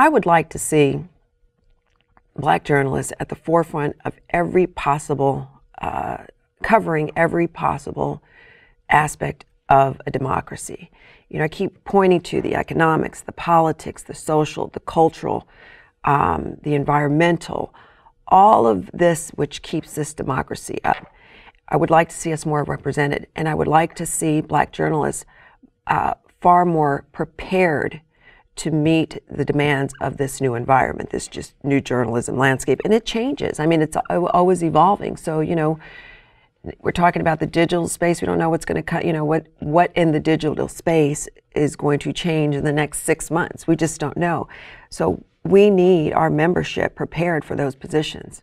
I would like to see black journalists at the forefront of every possible, uh, covering every possible aspect of a democracy. You know, I keep pointing to the economics, the politics, the social, the cultural, um, the environmental, all of this which keeps this democracy up. I would like to see us more represented, and I would like to see black journalists uh, far more prepared to meet the demands of this new environment, this just new journalism landscape. And it changes. I mean, it's always evolving. So, you know, we're talking about the digital space. We don't know what's going to cut, you know, what, what in the digital space is going to change in the next six months. We just don't know. So we need our membership prepared for those positions.